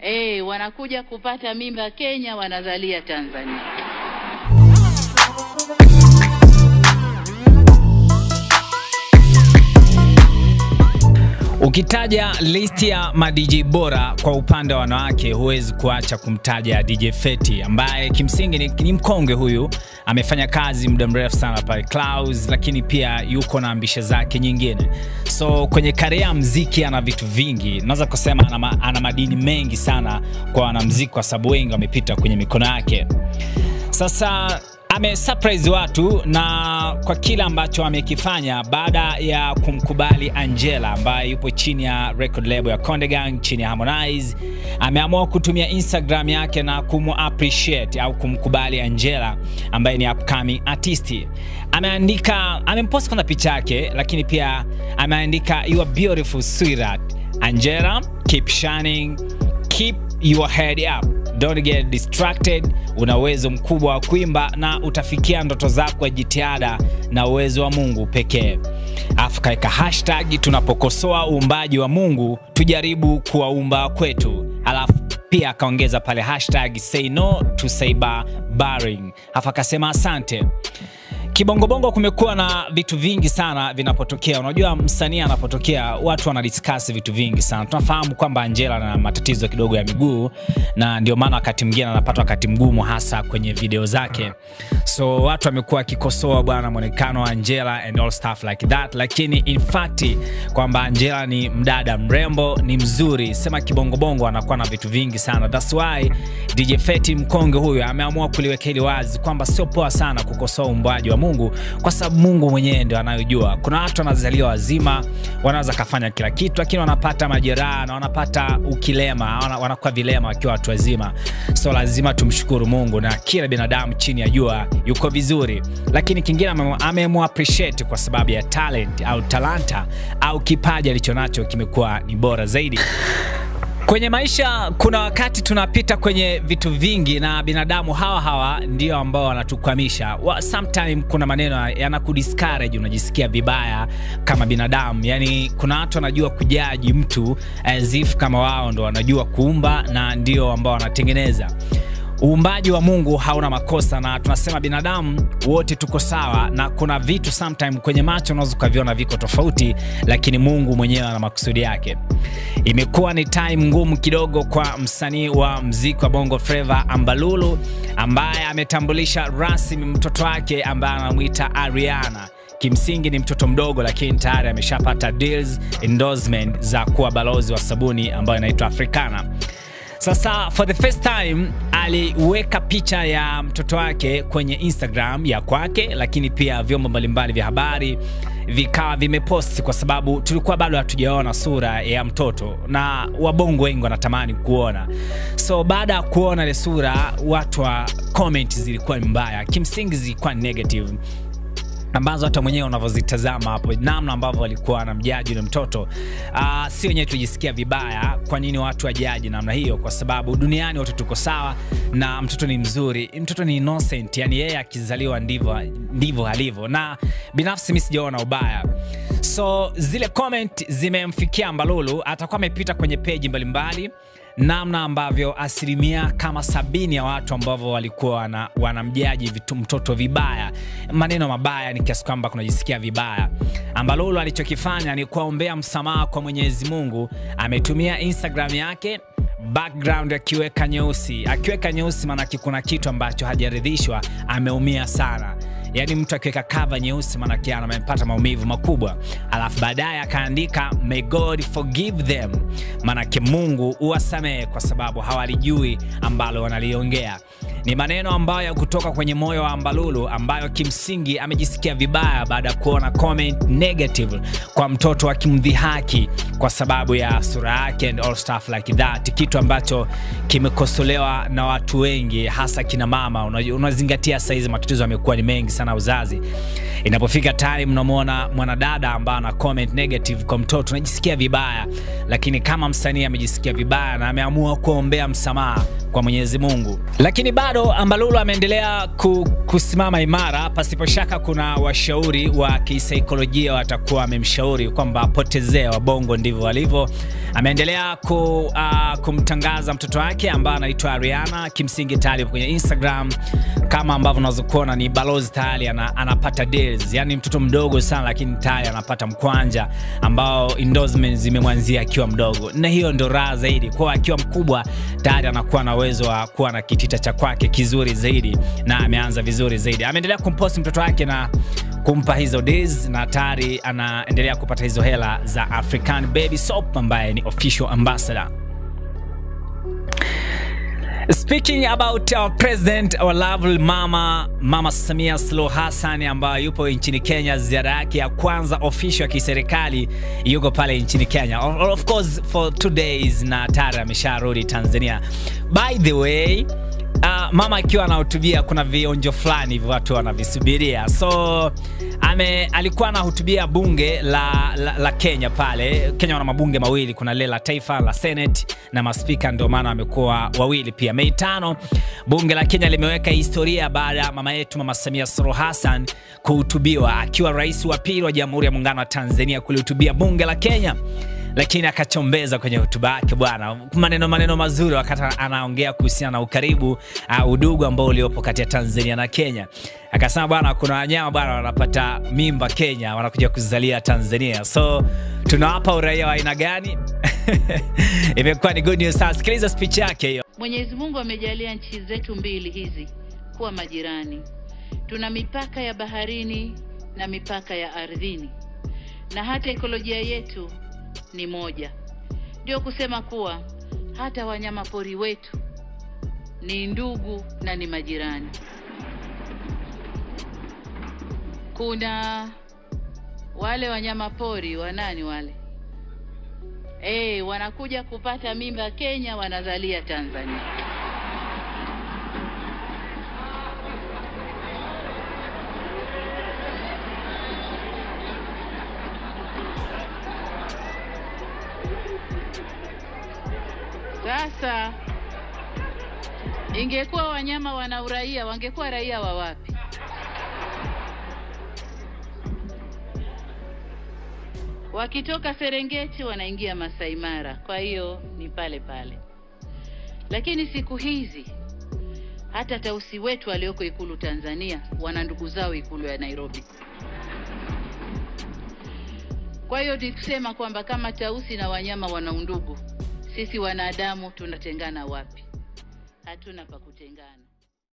eh, wanakuja kupata mimba Kenya, wanazalia Tanzania. Ukitaja listi ya ma DJ bora kwa upande wa wanawake, huwezi kuacha kumtaja DJ Feti ambaye kimsingi ni, ni mkongwe huyu, amefanya kazi muda mrefu sana pale Clouds, lakini pia yuko na ambisha zake nyingine. So kwenye karia ya mziki ana vitu vingi, naweza kusema ana, ma, ana madini mengi sana kwa wanamziki, kwa sababu wengi wamepita kwenye mikono yake. Sasa amesurprise watu na kwa kile ambacho amekifanya baada ya kumkubali Angela ambaye yupo chini ya record label ya Konde Gang chini ya Harmonize. Ameamua kutumia Instagram yake na kumu appreciate au kumkubali Angela ambaye ni upcoming artist. Ameandika, amempost kwanza picha yake, lakini pia ameandika you are beautiful sweetheart Angela, keep shining, keep your head up don't get distracted. Una uwezo mkubwa wa kuimba na utafikia ndoto zako ya jitihada na uwezo wa Mungu pekee. Afu kaweka hashtag tunapokosoa uumbaji wa Mungu tujaribu kuwaumba kwetu. Alafu pia akaongeza pale hashtag say no to cyber bullying. Afu akasema asante. Kibongobongo kumekuwa na vitu vingi sana vinapotokea. Unajua, msanii anapotokea watu wanadiscuss vitu vingi sana. Tunafahamu kwamba Angela na matatizo kidogo ya miguu, na ndio maana wakati mwingine anapata wakati mgumu, hasa kwenye video zake. So watu wamekuwa wakikosoa bwana mwonekano wa Angela and all stuff like that, lakini in fact kwamba Angela ni mdada mrembo, ni mzuri. Sema kibongobongo anakuwa na vitu vingi sana. That's why DJ Feti mkonge huyu ameamua kuliweka hili wazi kwamba sio poa sana kukosoa uumbaji wa Mungu kwa sababu Mungu mwenyewe ndio anayojua. Kuna watu wanazaliwa wazima, wanaweza kafanya kila kitu, lakini wanapata majeraha na wanapata ukilema, wana- wanakuwa vilema wakiwa watu wazima. So lazima tumshukuru Mungu, na kila binadamu chini ya jua yuko vizuri, lakini kingine ame- amemu appreciate kwa sababu ya talent au talanta au kipaji alichonacho kimekuwa ni bora zaidi. Kwenye maisha kuna wakati tunapita kwenye vitu vingi na binadamu hawa hawa ndio ambao wanatukwamisha. Wa- Sometime kuna maneno yanakudiscourage, unajisikia vibaya kama binadamu. Yani kuna watu wanajua kujaji mtu as if kama wao ndo wanajua kuumba na ndio ambao wanatengeneza uumbaji wa Mungu hauna makosa, na tunasema binadamu wote tuko sawa, na kuna vitu sometime kwenye macho unaweza ukaviona viko tofauti, lakini Mungu mwenyewe ana makusudi yake. Imekuwa ni time ngumu kidogo kwa msanii wa mziki wa Bongo Flava Ambalulu, ambaye ametambulisha rasmi mtoto wake ambaye anamwita Ariana. Kimsingi ni mtoto mdogo, lakini tayari ameshapata deals endorsement za kuwa balozi wa sabuni ambayo inaitwa Africana. Sasa for the first time aliweka picha ya mtoto wake kwenye Instagram ya kwake, lakini pia vyombo mbalimbali vya habari vikawa vimeposti, kwa sababu tulikuwa bado hatujaona sura ya mtoto na wabongo wengi wanatamani kuona. So baada ya kuona ile sura, watu wa comment zilikuwa mbaya, kimsingi zilikuwa negative ambazo hata mwenyewe unavyozitazama hapo, namna ambavyo walikuwa na mjaji na mtoto uh, si wenyewe tujisikia vibaya. Kwa nini watu wajaji namna hiyo? Kwa sababu duniani wote tuko sawa na mtoto ni mzuri, mtoto ni innocent, yani yeye akizaliwa ndivyo ndivyo alivyo, na binafsi mi sijaona ubaya. So zile comment zimemfikia Mbalulu, atakuwa amepita kwenye peji mbalimbali namna ambavyo asilimia kama sabini ya watu ambavyo walikuwa wana, wanamjaji mtoto vibaya, maneno mabaya, ni kiasi kwamba kunajisikia vibaya. ambalo Ambalulu alichokifanya ni kuwaombea msamaha kwa Mwenyezi Mungu. Ametumia Instagram yake background akiweka nyeusi, akiweka nyeusi maanake kuna kitu ambacho hajaridhishwa, ameumia sana yaani mtu akiweka kava nyeusi maanake amepata maumivu makubwa, alafu baadaye akaandika may God forgive them, maanake Mungu uwasamehe kwa sababu hawalijui ambalo wanaliongea. Ni maneno ambayo ya kutoka kwenye moyo wa Ambalulu, ambayo kimsingi amejisikia vibaya baada ya kuona comment negative kwa mtoto akimdhihaki kwa sababu ya sura yake and all stuff like that, kitu ambacho kimekosolewa na watu wengi, hasa kina mama. Una- Unazingatia saizi matatizo yamekuwa ni mengi sana uzazi. Inapofika time unamwona mwanadada ambaye ana comment negative kwa mtoto, unajisikia vibaya, lakini kama msanii amejisikia vibaya na ameamua kuombea msamaha kwa Mwenyezi Mungu. Lakini bado Ambalulu ameendelea ku, kusimama imara. Pasipo shaka, kuna washauri wa kisaikolojia watakuwa wamemshauri kwamba apotezee wabongo, ndivyo walivyo. Ameendelea ku, uh, kumtangaza mtoto wake ambaye anaitwa Ariana. Kimsingi tayari kwenye Instagram kama ambavyo unaweza kuona ni balozi tayari ana, anapata deals, yani mtoto mdogo sana, lakini tayari anapata mkwanja ambao endorsements zimemwanzia akiwa mdogo, na hiyo ndo raha zaidi. Kwa akiwa mkubwa tayari anakuwa na uwezo wa kuwa na kitita cha kwake kizuri zaidi, na ameanza vizuri zaidi. Ameendelea kumpost mtoto wake na kumpa hizo deals, na tayari anaendelea kupata hizo hela za African Baby Soap ambaye ni official ambassador. Speaking about our president, our lovely mama, Mama Samia Suluhu Hassan ambayo yupo nchini Kenya, ziara yake ya kwanza official ya kiserikali yuko pale nchini Kenya. Of course for two days na tayari amesharudi Tanzania. By the way, Uh, mama akiwa anahutubia kuna vionjo fulani hivyo watu wanavisubiria. So ame, alikuwa anahutubia bunge la, la, la Kenya pale. Kenya wana mabunge mawili, kuna lile la taifa la Senate na maspika, ndio maana wamekuwa wawili pia. Mei tano bunge la Kenya limeweka historia baada ya mama yetu Mama Samia Suluhu Hassan kuhutubiwa akiwa rais wa pili wa Jamhuri ya Muungano wa Tanzania kulihutubia bunge la Kenya lakini akachombeza kwenye hotuba yake bwana, maneno maneno mazuri wakati anaongea kuhusiana na ukaribu uh, udugu ambao uliopo kati ya Tanzania na Kenya. Akasema bwana, kuna wanyama bwana wanapata mimba Kenya, wanakuja kuzalia Tanzania, so tunawapa uraia wa aina gani? Imekuwa ni good news. sana. sikiliza speech yake hiyo. Mwenyezi Mungu amejalia nchi zetu mbili hizi kuwa majirani. Tuna mipaka ya baharini na mipaka ya ardhini, na hata ekolojia yetu ni moja. Ndio kusema kuwa hata wanyama pori wetu ni ndugu na ni majirani. Kuna wale wanyama pori wanani wale eh, wanakuja kupata mimba Kenya, wanazalia Tanzania. Sasa ingekuwa wanyama wana uraia, wangekuwa raia wa wapi? Wakitoka Serengeti wanaingia Masai Mara, kwa hiyo ni pale pale. Lakini siku hizi hata tausi wetu walioko Ikulu Tanzania wana ndugu zao Ikulu ya Nairobi. Kwa hiyo ni kusema kwamba kama tausi na wanyama wana undugu, sisi wanadamu tunatengana wapi? Hatuna pa kutengana.